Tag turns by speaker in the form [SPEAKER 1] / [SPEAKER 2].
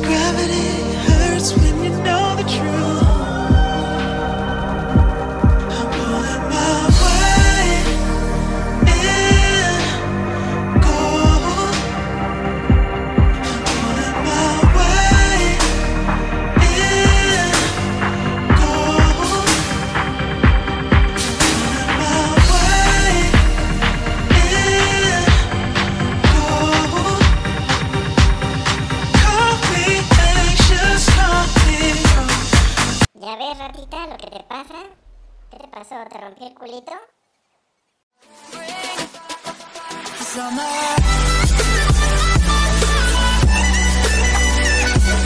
[SPEAKER 1] gravity.
[SPEAKER 2] ¿Ya ves, ratita, lo que te pasa? ¿Qué te pasó? ¿Te rompí el culito?